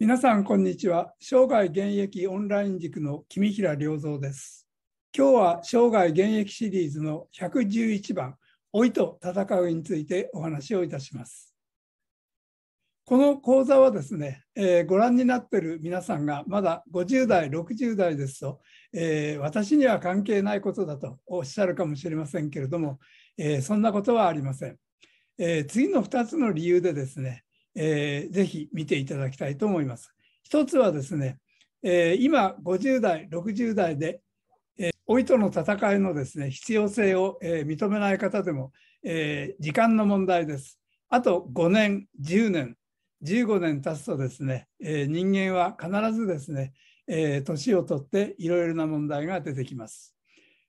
皆さんこんにちは。生涯現役オンライン塾の君平良三です。今日は生涯現役シリーズの111番老いと戦うについてお話をいたします。この講座はですね、えー、ご覧になっている皆さんがまだ50代60代ですと、えー、私には関係ないことだとおっしゃるかもしれませんけれども、えー、そんなことはありません、え次の2つの理由でですねえー、ぜひ見ていただきたいと思います。一つはですね、えー、今50代、60代で、えー、老いとの戦いのですね必要性を、えー、認めない方でも、えー、時間の問題です。あと5年、10年、15年経つとですね、えー、人間は必ずですね、えー、年を取っていろいろな問題が出てきます。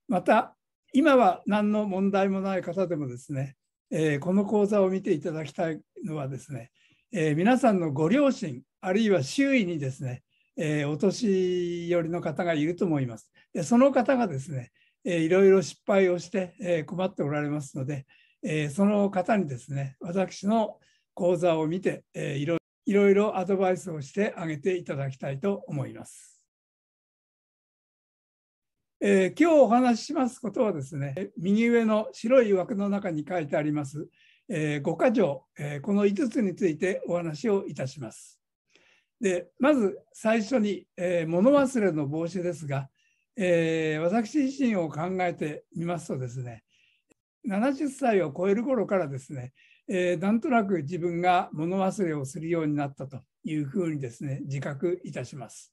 また、今は何の問題もない方でもですね、えー、この講座を見ていただきたいのはですね、えー、皆さんのご両親あるいは周囲にですね、えー、お年寄りの方がいると思います。でその方がですね、えー、いろいろ失敗をして、えー、困っておられますので、えー、その方にですね私の講座を見て、えー、いろいろいろアドバイスをしてあげていただきたいと思います。えー、今日お話ししますことはですね右上の白い枠の中に書いてありますえー、5か条、え、この5つについてお話をいたします。でまず最初に、えー、物忘れの防止ですが、えー、私自身を考えてみますとですね70歳を超える頃からですね、えー、なんとなく自分が物忘れをするようになったというふうにですね自覚いたします。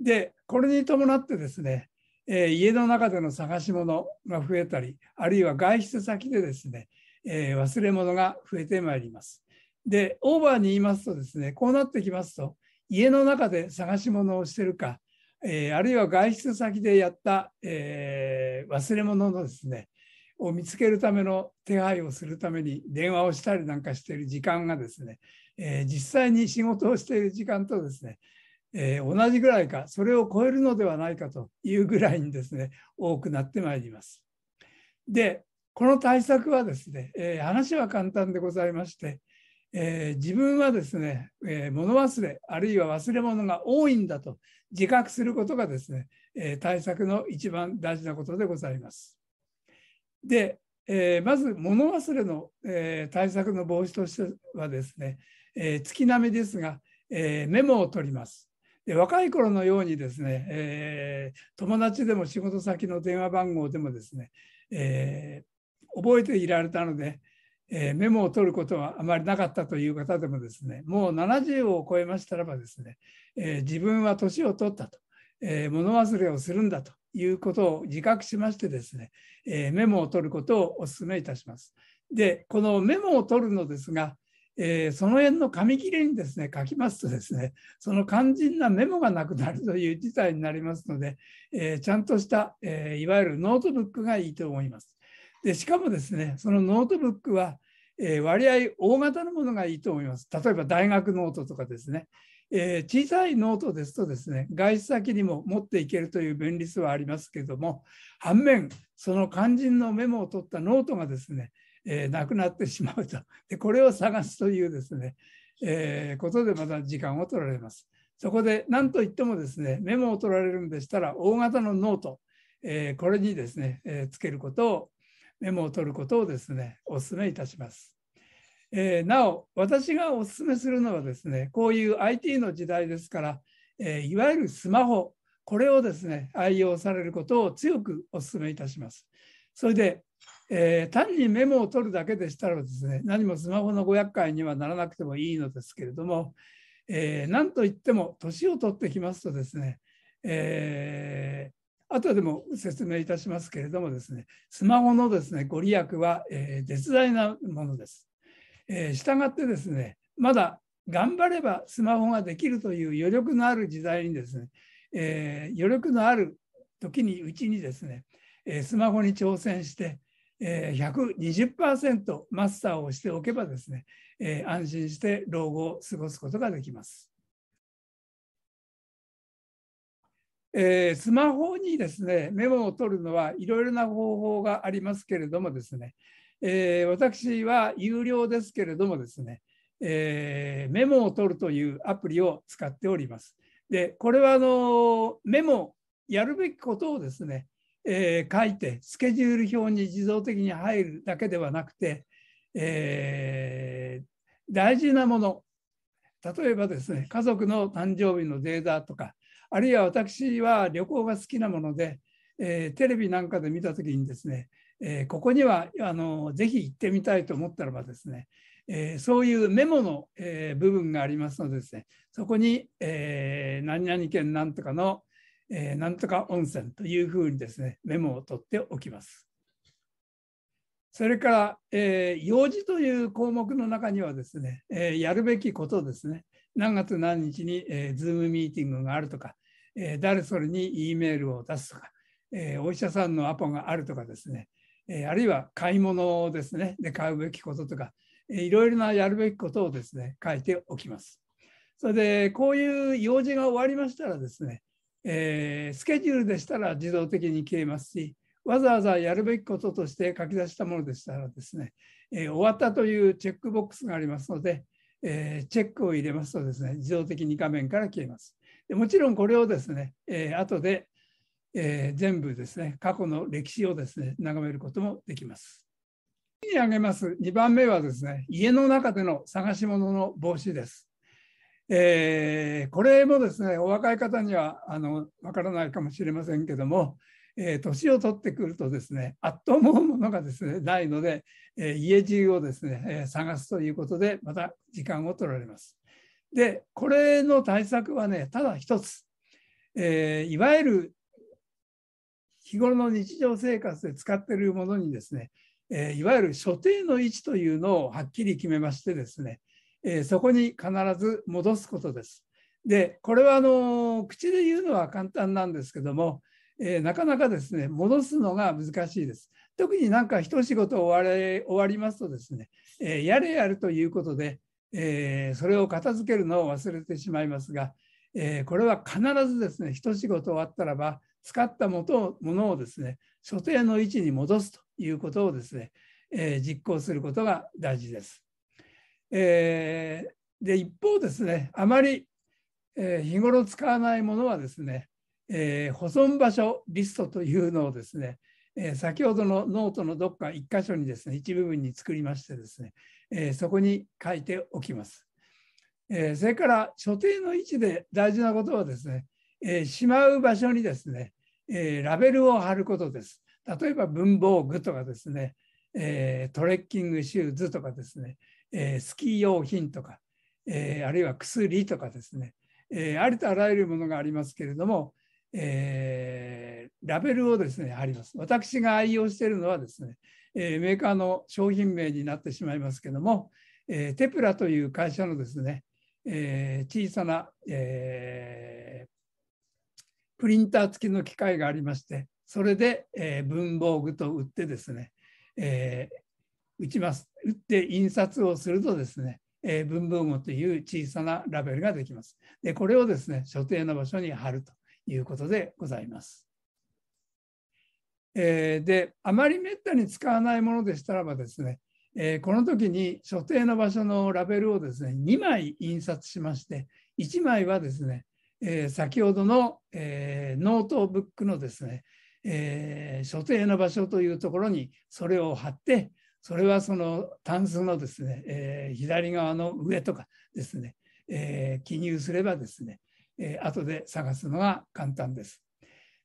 でこれに伴ってですね、えー、家の中での探し物が増えたりあるいは外出先でですねえー、忘れ物が増えてまいります。で、オーバーに言いますとですね、こうなってきますと、家の中で探し物をしてるか、えー、あるいは外出先でやった、えー、忘れ物のですね、を見つけるための手配をするために電話をしたりなんかしている時間がですね、えー、実際に仕事をしている時間とですね、えー、同じぐらいか、それを超えるのではないかというぐらいにですね、多くなってまいります。で、この対策はですね、えー、話は簡単でございまして、えー、自分はですね、えー、物忘れあるいは忘れ物が多いんだと自覚することがですね、え対策の一番大事なことでございます。で、えまず物忘れの、え対策の防止としてはですね、え月並みですが、えメモを取ります。で若い頃のようにですね、え友達でも仕事先の電話番号でもですね、え覚えていられたので、えー、メモを取ることはあまりなかったという方でもですねもう70を超えましたらばですね、えー、自分は年を取ったと、えー、物忘れをするんだということを自覚しましてですね、えメモを取ることをお勧めいたします。でこのメモを取るのですがえー、その辺の紙切れにですね書きますとですねその肝心なメモがなくなるという事態になりますので、えー、ちゃんとした、えー、いわゆるノートブックがいいと思います。でしかもですねそのノートブックは、えー、割合大型のものがいいと思います。例えば大学ノートとかですね、えー、小さいノートですとですね外出先にも持っていけるという便利さはありますけれども反面その肝心のメモを取ったノートがですね、えー、なくなってしまうと。でこれを探すというですね、えー、ことでまた時間を取られます。そこで何といってもですねメモを取られるんでしたら大型のノート、えー、これにですね、えー、つけることをメモを取ることをですね、お勧めいたします。えー、なお、私がお勧めするのはですね、こういう IT の時代ですから、えー、いわゆるスマホ、これをですね、愛用されることを強くお勧めいたします。それで、えー、単にメモを取るだけでしたらですね、何もスマホのご厄介にはならなくてもいいのですけれども、えー、何といっても年を取ってきますとですね、えー、後でも説明いたしますけれどもですね、スマホのですねご利益は、えー、絶大なものです。えー、したがってですね、まだ頑張ればスマホができるという余力のある時代にですね、えー、余力のある時にうちにですね、えスマホに挑戦して、え120%マスターをしておけばですね、え安心して老後を過ごすことができます。えー、スマホにですねメモを取るのはいろいろな方法がありますけれどもですね、えー、私は有料ですけれどもですね、えー、メモを取るというアプリを使っております。で、これはあのメモ、やるべきことをですね、えー、書いて、スケジュール表に自動的に入るだけではなくて、えー、大事なもの、例えばですね、家族の誕生日のデータとか、あるいは私は旅行が好きなもので、えー、テレビなんかで見たときにですね、えー、ここにはあのぜひ行ってみたいと思ったらばですね、えー、そういうメモの、え、部分がありますのでですね、そこに、えー、何々県なんとかの、え、なんとか温泉というふうにですね、メモを取っておきます。それから、えー、用事という項目の中にはですね、えー、やるべきことですね、何月何日に、えー、ズームミーティングがあるとか、えー、誰それに E メールを出すとか、えー、お医者さんのアポがあるとかですね、えー、あるいは買い物ですね、で買うべきこととか、いろいろなやるべきことをですね、書いておきます。それで、こういう用事が終わりましたらですね、えー、スケジュールでしたら自動的に消えますし、わざわざやるべきこととして書き出したものでしたらですね、えー、終わったというチェックボックスがありますので、えー、チェックを入れますとですね、自動的に画面から消えます。でもちろんこれをですね、えー、後で、えー、全部ですね、過去の歴史をですね、眺めることもできます。に挙げます2番目はですね、家の中での探し物の防止です。えー、これもですね、お若い方にはあの分からないかもしれませんけども、えー、年を取ってくるとですね、あっと思うものがですね、ないので、えー、家中をですね、えー、探すということで、また時間を取られます。で、これの対策はね、ただ一つ、えーいわゆる日頃の日常生活で使っているものにですね、えいわゆる所定の位置というのをはっきり決めましてですね、えそこに必ず戻すことです。で、これはあの口で言うのは簡単なんですけども、えなかなかですね、戻すのが難しいです。特になんか一仕事終われ終わりますとですね、えやれやるということで、えそれを片付けるのを忘れてしまいますが、えこれは必ずですね、一仕事終わったらば、使ったものをですね、所定の位置に戻すということをですね、えー、実行することが大事です。え、で一方ですね、あまり、え、日頃使わないものはですね、え保存場所リストというのをですね、え先ほどのノートのどっか1箇所にですね、一部分に作りましてですね、えそこに書いておきます。えそれから所定の位置で大事なことはですね、えしまう場所にですね、えラベルを貼ることです。例えば文房具とかですね、えトレッキングシューズとかですね、えスキー用品とか、えあるいは薬とかですね、えありとあらゆるものがありますけれども、えラベルをですね貼ります。私が愛用しているのはですね、えメーカーの商品名になってしまいますけども、えテプラという会社のですね、え小さな、えプリンター付きの機械がありまして、それで、え文房具と打ってですね、え打ちます。打って印刷をするとですね、え文房具という小さなラベルができます。で、これをですね、所定の場所に貼るということでございます。えー、で、あまりめったに使わないものでしたらばですね、えー、この時に所定の場所のラベルをですね、2枚印刷しまして、1枚はですね、えー、先ほどの、えー、ノートブックのですね、えー、所定の場所というところにそれを貼ってそれはそのタンスのですね、えー、左側の上とかですね、えー、記入すればですね、えー、後で探すのが簡単です。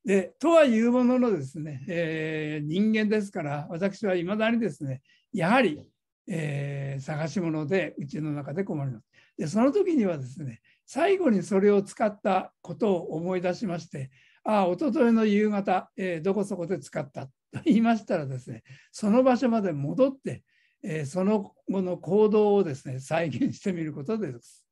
でとはいうもののですね、えー、人間ですから私はいまだにですねやはり、えー、探し物でうちの中で困ります。でその時にはですね最後にそれを使ったことを思い出しまして、ああ、おとといの夕方、えー、どこそこで使ったと言いましたらですね、その場所まで戻って、えー、その後の行動をですね、再現してみることです。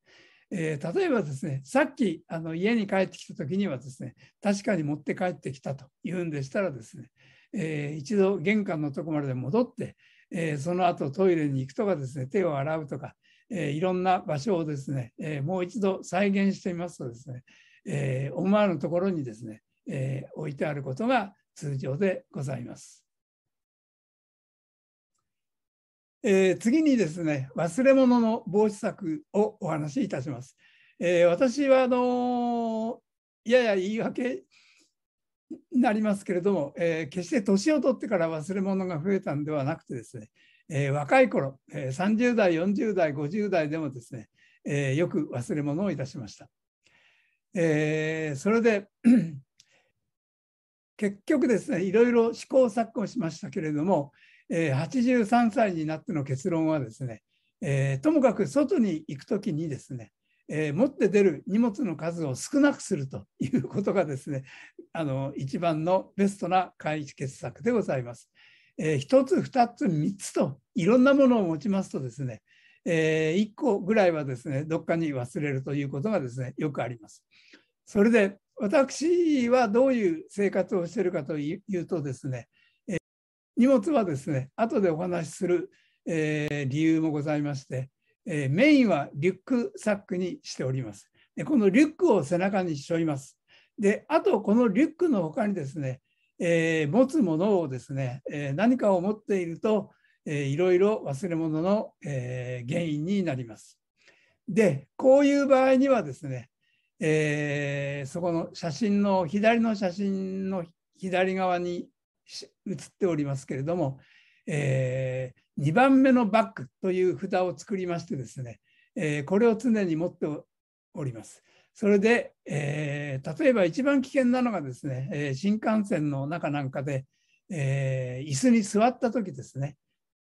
えー、例えばですね、さっきあの家に帰ってきた時にはですね、確かに持って帰ってきたというんでしたらですね、えー、一度玄関のとこまで戻って、えー、その後トイレに行くとかですね、手を洗うとか、えー、いろんな場所をですね、え、もう一度再現してみますとですね、え、思わぬところにですね、え、置いてあることが通常でございます。えー、次にですね忘れ物の防止策をお話しいたします。えー、私はあの、やや言い訳になりますけれども、えー、決して年を取ってから忘れ物が増えたんではなくてですね、えー、若い頃、えー、30代40代50代でもですね、えー、よく忘れ物をいたしました。えー、それで 結局ですねいろいろ試行錯誤しましたけれども、えー、83歳になっての結論はですね、えー、ともかく外に行く時にですね、えー、持って出る荷物の数を少なくするということがですねあの一番のベストな解決策でございます。えー、1つ2つ3つといろんなものを持ちますとですね、えー、1個ぐらいはですねどっかに忘れるということがですねよくあります。それで私はどういう生活をしているかというとですね、荷物はですね後でお話しする、えー、理由もございまして、えー、メインはリュックサックにしております。でこのリュックを背中にしております。であとこのリュックの他にですね、えー、持つものをですね、え、何かを持っていると、えー、いろいろ忘れ物の、え、原因になります。でこういう場合にはですね、え、そこの写真の左の写真の左側に写っておりますけれども、えー、2番目のバッグという札を作りましてですね、えー、これを常に持っております。それで、えー、例えば一番危険なのがですね、え、新幹線の中なんかで、え、椅子に座った時ですね、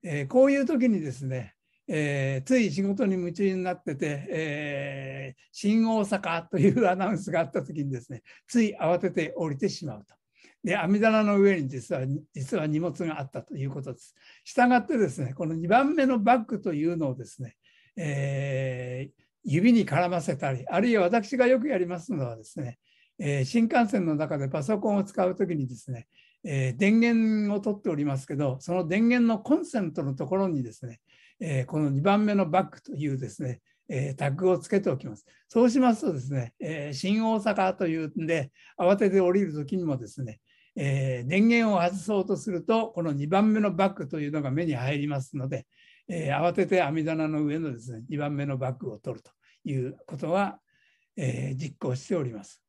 えこういう時にですね、えつい仕事に夢中になってて、え新大阪というアナウンスがあった時にですね、つい慌てて降りてしまうと。で、網棚の上に実は実は荷物があったということです。したがってですね、この2番目のバッグというのをですね、えー、指に絡ませたり、あるいは私がよくやりますのはですね、えー、新幹線の中でパソコンを使うときにですね、えー、電源を取っておりますけど、その電源のコンセントのところにですね、えー、この2番目のバックというですね、えタグをつけておきます。そうしますとですね、え新大阪というんで、慌てて降りるときにもですね、え電源を外そうとすると、この2番目のバックというのが目に入りますので、えー、慌てて網棚の上のですね2番目のバッグを取るということは、えー、実行しております。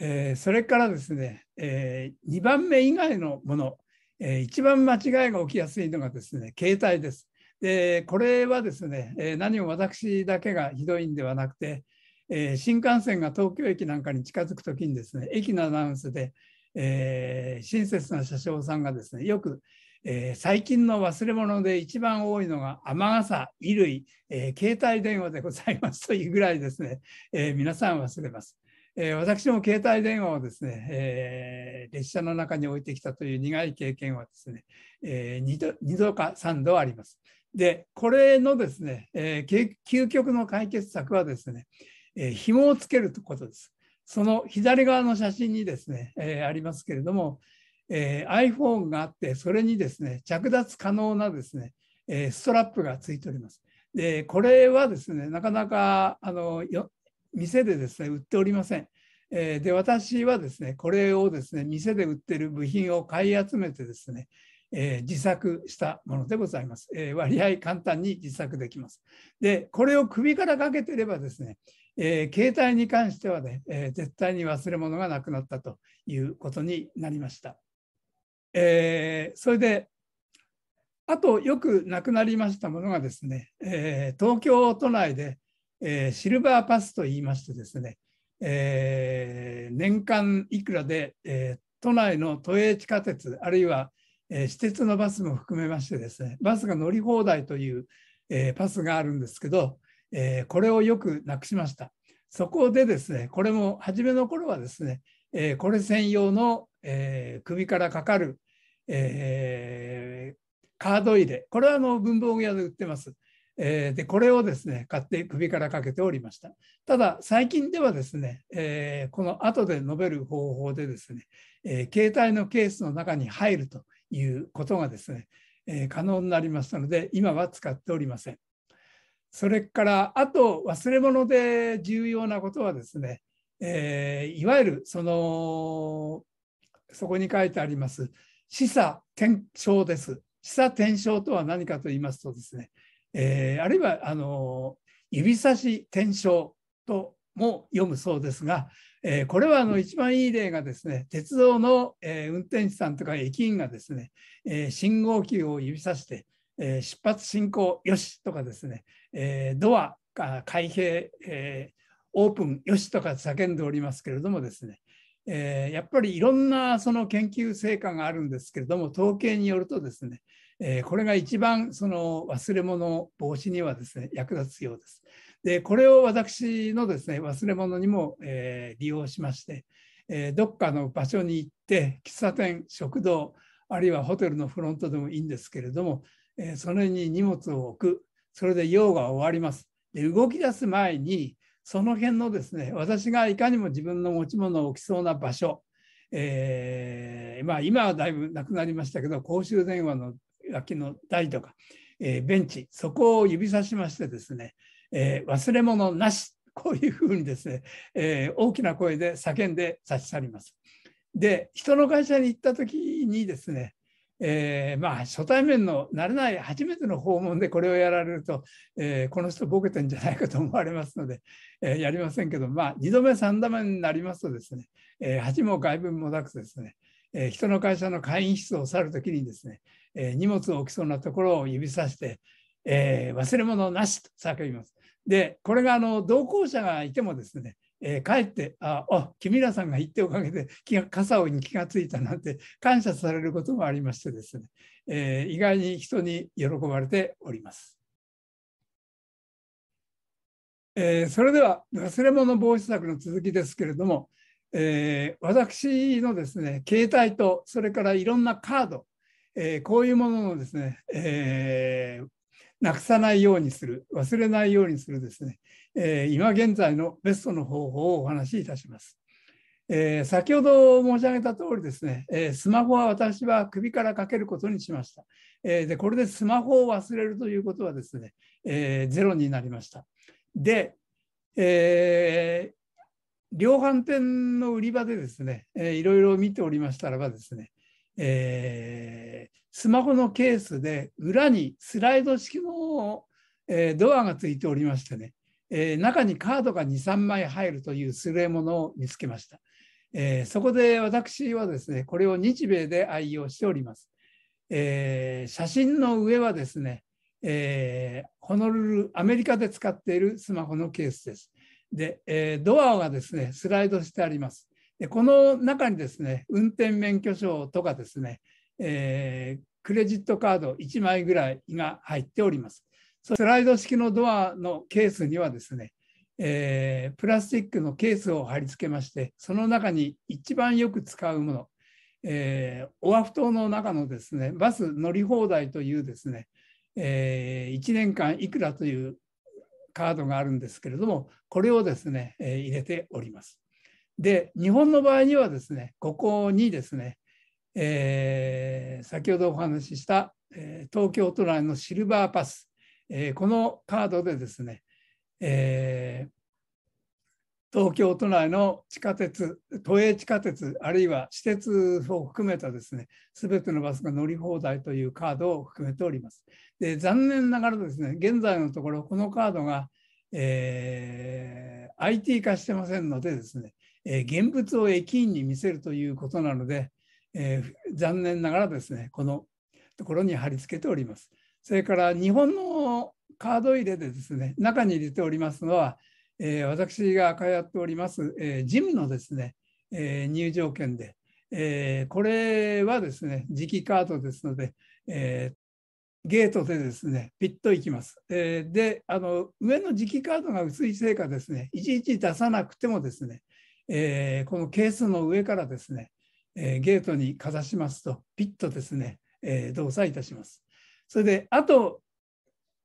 え、それからですね、え、2番目以外のもの、え、一番間違いが起きやすいのがですね携帯です。でこれはですね、え、何も私だけがひどいんではなくて、えー、新幹線が東京駅なんかに近づくときにですね駅のアナウンスで、えー、親切な車掌さんがですねよくえー、最近の忘れ物で一番多いのが雨傘、衣類、え、携帯電話でございますというぐらいですね、え、皆さん忘れます。え私も携帯電話をですね、え列車の中に置いてきたという苦い経験はですね、え 2, 度2度か3度あります。で、これのですね、え究極の解決策はですね、え紐をつけるということです。その左側の写真にですね、えありますけれども、えー、iPhone があってそれにですね着脱可能なですね、え、ストラップがついております。でこれはですねなかなかあの店でですね売っておりません。え、で私はですねこれをですね店で売ってる部品を買い集めてですね、えー、自作したものでございます、えー、割合簡単に自作できます。でこれを首からかけてればですね、え携帯に関してはね、え絶対に忘れ物がなくなったということになりました。えー、それであとよくなくなりましたものがですね、えー、東京都内で、えー、シルバーパスといいましてですね、えー、年間いくらで、えー、都内の都営地下鉄あるいは、えー、私鉄のバスも含めましてですねバスが乗り放題という、えー、パスがあるんですけど、えー、これをよくなくしました。そこでですねこれも初めの頃はですね、えー、これ専用のえー、首からかかる、えー、カード入れ、これはあの文房具屋で売ってます。えー、でこれをですね買って首からかけておりました。ただ最近ではですね、えー、この後で述べる方法でですね、えー、携帯のケースの中に入るということがですね、えー、可能になりましたので今は使っておりません。それからあと忘れ物で重要なことはですね、えー、いわゆるそのそこに書いてあります。示唆検証です。差転生とは何かと言いますとですね、えー、あるいはあの指差し転生とも読むそうですが、えー、これはあの一番いい例がですね鉄道の、えー、運転手さんとか駅員がですね、えー、信号機を指さして、え出発進行よしとかですね、えドア開閉、えオープンよしとか叫んでおりますけれどもですね、えやっぱりいろんなその研究成果があるんですけれども統計によるとですね、えこれが一番その忘れ物防止にはですね役立つようです。でこれを私のですね忘れ物にも、え利用しまして、えどっかの場所に行って喫茶店食堂あるいはホテルのフロントでもいいんですけれども、えそれに荷物を置くそれで用が終わります。で動き出す前にその辺のですね私がいかにも自分の持ち物を置きそうな場所、えー、まあ、今はだいぶなくなりましたけど公衆電話の脇の台とか、え、ベンチそこを指さしましてですね、えー、忘れ物なし こういうふうにですね、え大きな声で叫んで立ち去ります。で人の会社に行った時にですねえー、まあ初対面の慣れない初めての訪問でこれをやられると、えー、この人ボケてんじゃないかと思われますので、えー、やりませんけどまあ2度目3度目になりますとですね、え恥も外文もなくですね、え人の会社の会員室を去るときにですね、え荷物を置きそうなところを指さして、え忘れ物なしと叫びます。でこれがあの同行者がいてもですねえー、帰ってああ君らさんが言っておかげで気が傘に気がついたなんて感謝されることもありましてですね、えー、意外に人に喜ばれております。えー、それでは忘れ物防止策の続きですけれども、えー、私のですね携帯とそれからいろんなカード、えー、こういうもののですね、えー、なくさないようにする忘れないようにするですね、えー、今現在のベストの方法をお話しいたします。えー、先ほど申し上げた通りですね、えー、スマホは私は首からかけることにしました。えー、でこれでスマホを忘れるということはですね、えゼロになりました。で、え量販店の売り場でですね、えいろいろ見ておりましたらばですね、えスマホのケースで裏にスライド式の、えドアがついておりましてね、え、中にカードが2、3枚入るという優れものを見つけました。え、そこで私はですね、これを日米で愛用しております。えー、写真の上はですね、えホノルル、アメリカで使っているスマホのケースです。で、えドアがですね、スライドしてあります。でこの中にですね、運転免許証とかですね、えクレジットカード1枚ぐらいが入っております。スライド式のドアのケースにはですね、えー、プラスチックのケースを貼り付けましてその中に一番よく使うもの、えー、オアフ島の中のですねバス乗り放題というですね、えー、1年間いくらというカードがあるんですけれどもこれをですね、えー、入れております。で日本の場合にはですねここにですね、えー、先ほどお話しした、えー、東京都内のシルバーパスえー、このカードでですね、えー、東京都内の地下鉄、都営地下鉄、あるいは私鉄を含めたですね、すべてのバスが乗り放題というカードを含めております。で残念ながらですね、現在のところ、このカードが、えー、IT 化してませんのでですね、え、現物を駅員に見せるということなので、えー、残念ながらですね、このところに貼り付けております。それから日本のカード入れでですね、中に入れておりますのは、えー、私が通っております、えー、ジムのですね、えー、入場券で、え、これはですね、磁気カードですので、え、ゲートでですね、ピッと行きます。え、で、あの上の磁気カードが薄いせいかですね、いちいち出さなくてもですね、え、このケースの上からですね、え、ゲートにかざしますと、ピッとですね、え、動作いたします。それで、あと、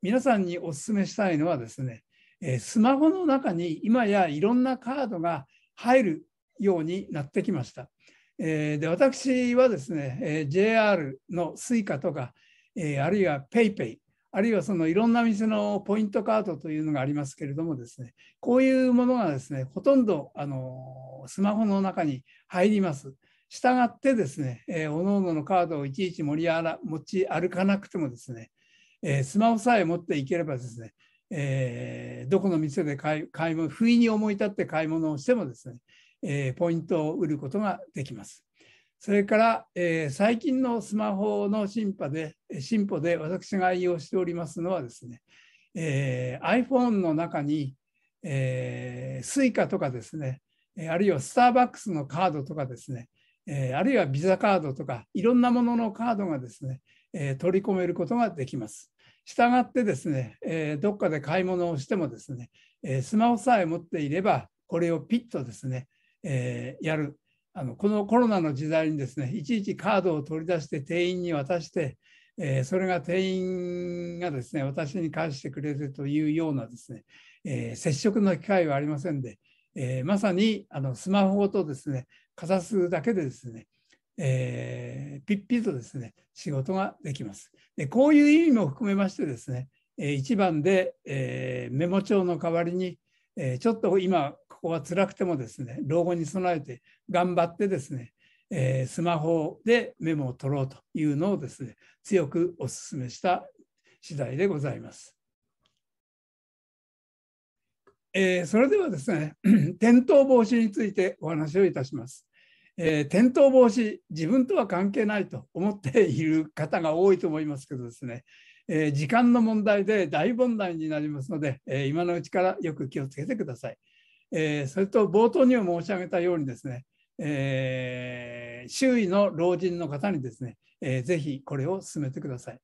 皆さんにお勧めしたいのはですね、えスマホの中に今やいろんなカードが入るようになってきました。えで私はですね、え JR の Suica とか、えあるいは PayPay、あるいはそのいろんな店のポイントカードというのがありますけれどもですね、こういうものがですね、ほとんどあのスマホの中に入ります。したがってですね、えー、各々のカードをいちいち持り持ち歩かなくてもですね、えー、スマホさえ持っていければですね、えー、どこの店で買い買い物、不意に思い立って買い物をしてもですね、えー、ポイントを売ることができます。それから、えー、最近のスマホの進歩で進歩で私が愛用しておりますのはですね、えー、iPhone の中に、えー、Suica とかですね、あるいはスターバックスのカードとかですね、えー、あるいはビザカードとかいろんなもののカードがですね、えー、取り込めることができます。したがってですね、えー、どっかで買い物をしてもですね、えスマホさえ持っていればこれをピッとですね、えやるあのこのコロナの時代にですねいちいちカードを取り出して店員に渡して、えそれが店員がですね私に返してくれるというようなですね、え接触の機会はありませんで、えまさにあのスマホとですねかざすだけでですね、えー、ピッピッとですね仕事ができます。でこういう意味も含めましてですね、えー、1番で、えー、メモ帳の代わりに、えー、ちょっと今ここは辛くてもですね老後に備えて頑張ってですね、えー、スマホでメモを取ろうというのをですね強くお勧めした次第でございます。えー、それではですね、転倒防止についてお話をいたします。えー、転倒防止、自分とは関係ないと思っている方が多いと思いますけどですね、えー、時間の問題で大問題になりますので、え今のうちからよく気をつけてください。えそれと冒頭にも申し上げたようにですね、え周囲の老人の方にですね、えー、ぜひこれを進めてください。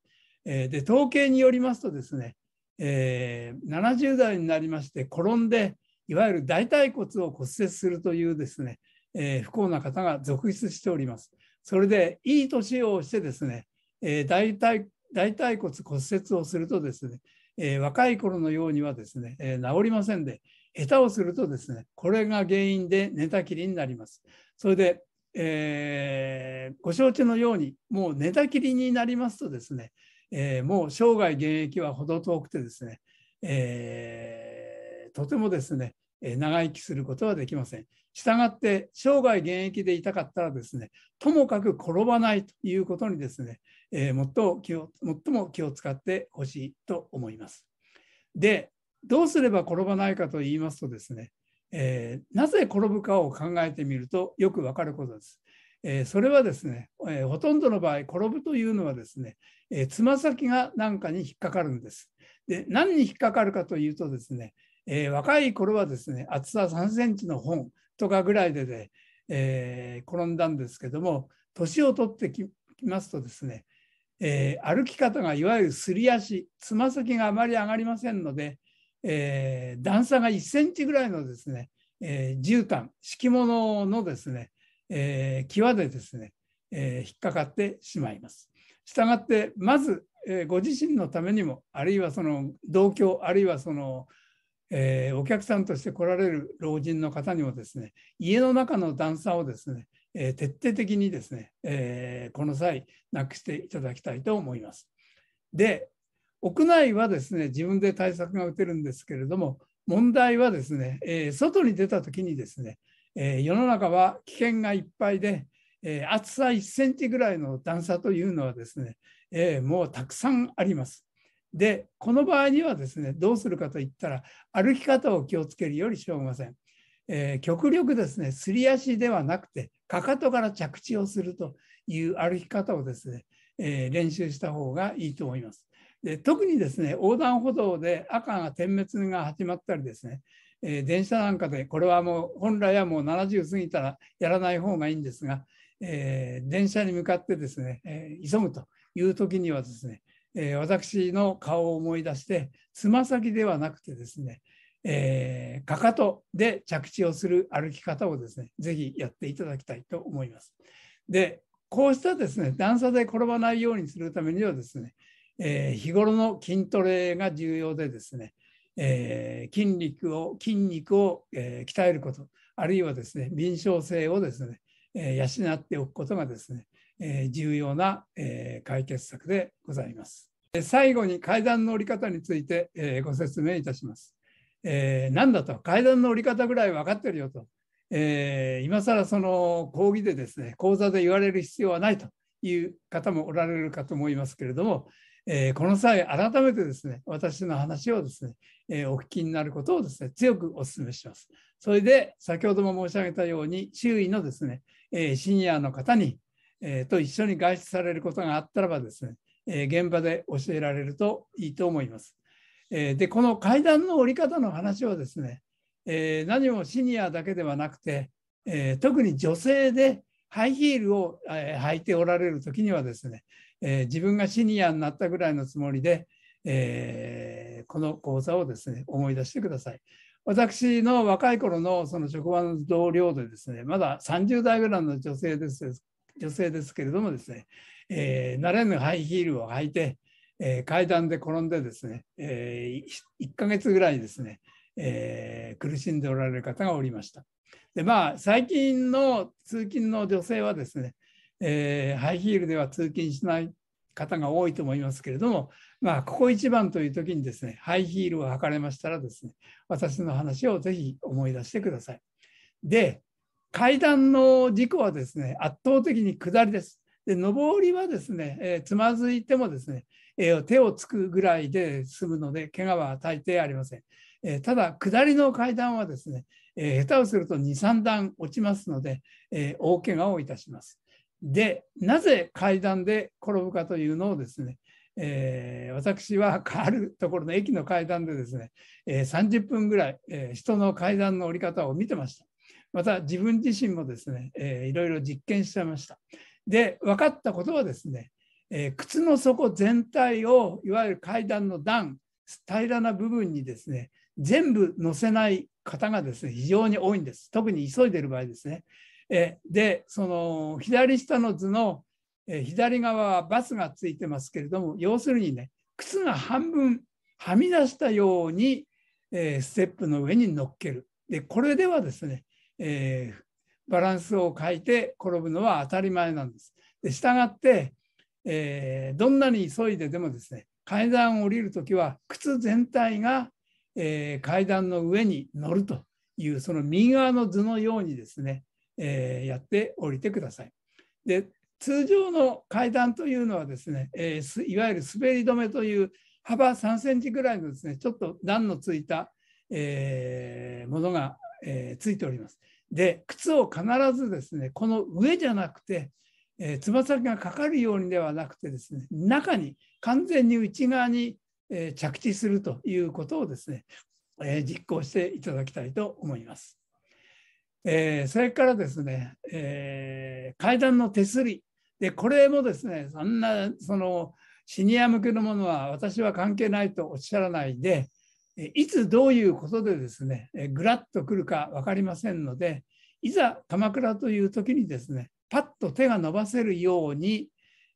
えで統計によりますとですね、えー、70代になりまして転んでいわゆる大腿骨を骨折するというですね、えー、不幸な方が続出しております。それでいい年をしてですね、えー、大腿大腿骨骨折をするとですね、えー、若い頃のようにはですね、えー、治りませんで下手をするとですねこれが原因で寝たきりになります。それで、えー、ご承知のようにもう寝たきりになりますとですねえー、もう生涯現役は程遠くてですね、えー、とてもですね、長生きすることはできません。したがって生涯現役でいたかったらですね、ともかく転ばないということにですね、えー、も気を最も気を使ってほしいと思います。で、どうすれば転ばないかと言いますとですね、えー、なぜ転ぶかを考えてみるとよくわかることです。えー、それはですね、えー、ほとんどの場合転ぶというのはですねえつま先が何かに引っかかるんです。で何に引っかかるかというとですね、え、若い頃はですね厚さ3センチの本とかぐらいでね、え、転んだんですけども年を取ってきますとですね、え、歩き方がいわゆるすり足つま先があまり上がりませんので、え段差が1センチぐらいのですね、え絨毯敷物のですね、え際でですね、え引っかかってしまいます。したがってまず、えー、ご自身のためにもあるいはその同居あるいはその、えー、お客さんとして来られる老人の方にもですね家の中の段差をですね、え、徹底的にですね、えこの際なくしていただきたいと思います。で屋内はですね自分で対策が打てるんですけれども問題はですね、え外に出た時にですね、え世の中は危険がいっぱいで、えー、厚さ1センチぐらいの段差というのはですね、えー、もうたくさんあります。で、この場合にはですね、どうするかといったら、歩き方を気をつけるよりしょうがません。えー、極力ですね、すり足ではなくて、かかとから着地をするという歩き方をですね、えー、練習した方がいいと思います。で特にですね、横断歩道で赤が点滅が始まったりですね、えー、電車なんかで、これはもう本来はもう70過ぎたらやらない方がいいんですが、えー、電車に向かってですね、えー、急ぐという時にはですね、え、私の顔を思い出してつま先ではなくてですね、え、かかとで着地をする歩き方をですねぜひやっていただきたいと思います。でこうしたですね段差で転ばないようにするためにはですね、え、日頃の筋トレが重要でですね、えー、筋肉を筋肉を、えー、鍛えることあるいはですね敏捷性をですねえ養っておくことがですねえ、重要なえ解決策でございます。最後に階段の降り方についてえご説明いたします。えー、何だと階段の降り方ぐらい分かってるよとえー、今更その講義でですね講座で言われる必要はないという方もおられるかと思いますけれども、えー、この際改めてですね私の話をですね、えー、お聞きになることをですね強くお勧めします。それで先ほども申し上げたように周囲のですね、えシニアの方に、えと一緒に外出されることがあったらばですね、え現場で教えられるといいと思います。えでこの階段の降り方の話はですね、え何もシニアだけではなくて、え特に女性でハイヒールを、え履いておられる時にはですね、え自分がシニアになったぐらいのつもりで、えこの講座をですね思い出してください。私の若い頃のその職場の同僚でですね、まだ30代ぐらいの女性です女性ですけれどもですね、えー、慣れぬハイヒールを履いて、えー、階段で転んでですね、えー、1ヶ月ぐらいですね、えー、苦しんでおられる方がおりました。でまあ最近の通勤の女性はですね、えー、ハイヒールでは通勤しない方が多いと思いますけれども、まあ、ここ一番という時にですね、ハイヒールを履かれましたらですね、私の話をぜひ思い出してください。で、階段の事故はですね、圧倒的に下りです。で、上りはですね、えー、つまずいてもですね、えー、手をつくぐらいで済むので、怪我は大抵ありません。えー、ただ、下りの階段はですね、え下手をすると2、3段落ちますので、え大怪我をいたします。で、なぜ階段で転ぶかというのをですね、えー、私はあるところの駅の階段でですね、えー、30分ぐらい、えー、人の階段の降り方を見てました。また自分自身もですね、えー、いろいろ実験してました。で、分かったことはですね、えー、靴の底全体をいわゆる階段の段、平らな部分にですね、全部乗せない方がですね、非常に多いんです。特に急いでる場合ですね。えで、その左下の図のえ左側はバスがついてますけれども、要するにね、靴が半分はみ出したように、えステップの上に乗っける。で、これではですね、えー、バランスを変えて転ぶのは当たり前なんです。で、従って、えー、どんなに急いででもですね、階段を降りるときは靴全体が、えー、階段の上に乗るという、その右側の図のようにですね、えやって降りてください。で、通常の階段というのはですね、えー、いわゆる滑り止めという幅3センチぐらいのですね、ちょっと段のついた、えー、ものが、え、ついております。で、靴を必ずですね、この上じゃなくて、えー、つま先がかかるようにではなくてですね、中に完全に内側に、えー、着地するということをですね、えー、実行していただきたいと思います。えー、それからですね、えー、階段の手すり、で、これもですね、そんな、その、シニア向けのものは私は関係ないとおっしゃらないで、いつどういうことでですね、ぐらっとくるか分かりませんので、いざ鎌倉という時にですね、パッと手が伸ばせるように、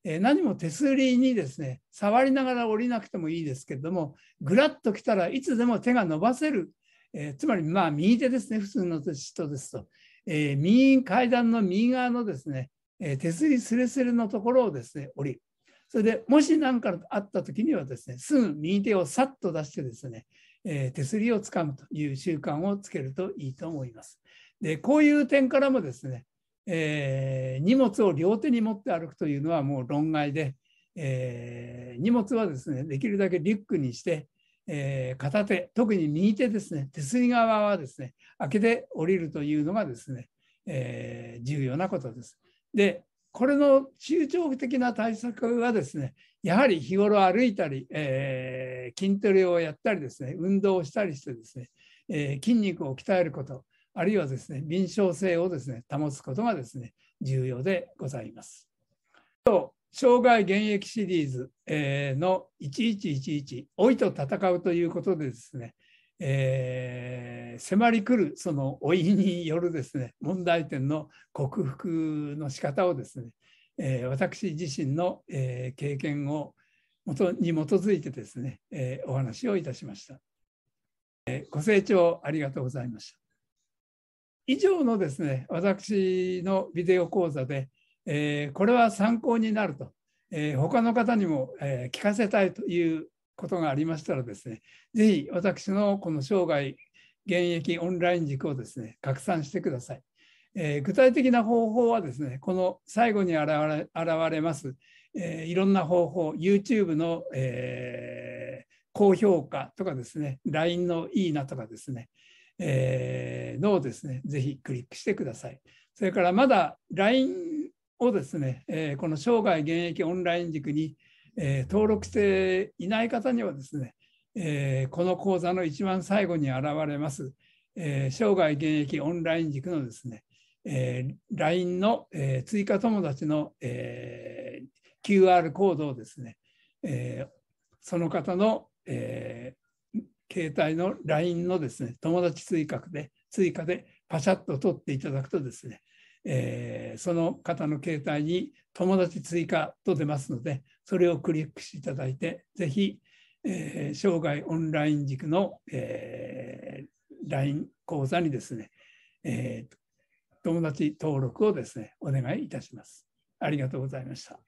何も手すりにですね、触りながら降りなくてもいいですけれども、ぐらっときたらいつでも手が伸ばせる、えー、つまりまあ右手ですね、普通の人ですと、えー、右階段の右側のですね、え手すりすれすれのところをですね、降り。それでもし何かあった時にはですね、すぐ右手をさっと出してですね、え手すりをつかむという習慣をつけるといいと思います。で、こういう点からもですね、えー、荷物を両手に持って歩くというのはもう論外で、えー、荷物はですね、できるだけリュックにして、えー、片手、特に右手ですね、手すり側はですね、開けて降りるというのがですね、え重要なことです。で、これの中長期的な対策はですね、やはり日頃歩いたり、えー、筋トレをやったりですね、運動をしたりしてですね、え、筋肉を鍛えること、あるいはですね、敏捷性をですね、保つことがですね、重要でございます。生涯現役シリーズの1111、老いと戦うということでですね、えー、迫り来るその老いによるですね問題点の克服の仕方をですね、えー、私自身の、えー、経験をもとに基づいてですね、えお話をいたしました、えご清聴ありがとうございました。以上のですね私のビデオ講座で、えこれは参考になると、え他の方にも、え聞かせたいということがありましたらですね、ぜひ私のこの生涯現役オンライン塾をですね、拡散してください。えー、具体的な方法はですね、この最後に現れ現れます、えー、いろんな方法、YouTube の、えー、高評価とかですね、LINE のいいなとかですね、えー、のをですね、ぜひクリックしてください。それからまだ LINE をですね、えー、この生涯現役オンライン塾に、えー、登録していない方にはですね、えー、この講座の一番最後に現れます、え、生涯現役オンライン塾のですね、え、LINE の、え、追加友達の、え、QR コードをですね、え、その方の、え、携帯の LINE のですね、友達追加で、追加でパシャッと取っていただくとですね、えー、その方の携帯に友達追加と出ますので、それをクリックしていただいて、ぜひ、えー、生涯オンライン塾の、えー、LINE 講座にですね、えー、友達登録をですね、お願いいたします。ありがとうございました。